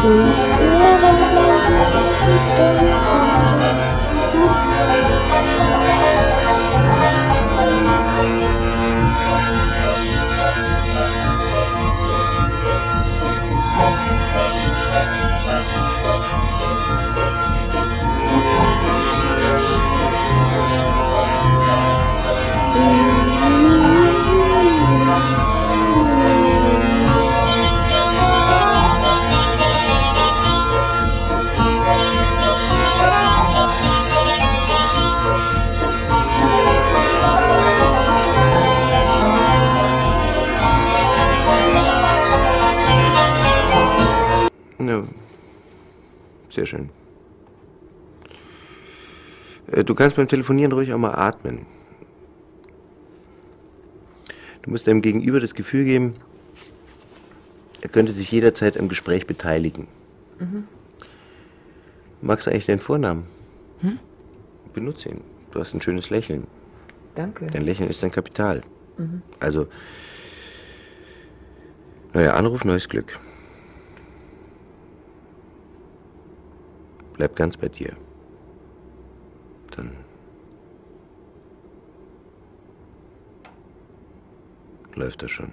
Please. Ja, sehr schön. Äh, Du kannst beim Telefonieren ruhig auch mal atmen. Du musst deinem Gegenüber das Gefühl geben, er könnte sich jederzeit am Gespräch beteiligen. Mhm. Magst du eigentlich deinen Vornamen? Hm? Benutze ihn. Du hast ein schönes Lächeln. Danke. Dein Lächeln ist dein Kapital. Mhm. Also, neuer Anruf, neues Glück. Bleib ganz bei dir. Dann läuft das schon.